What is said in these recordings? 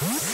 What?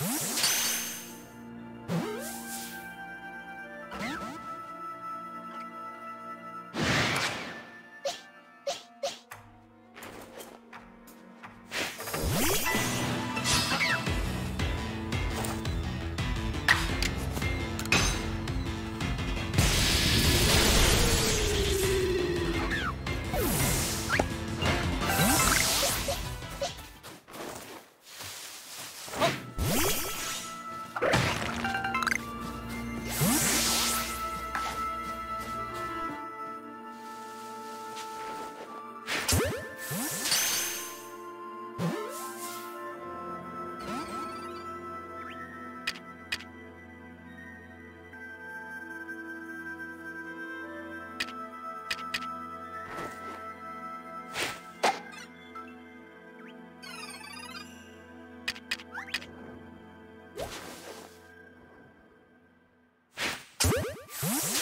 어? Huh?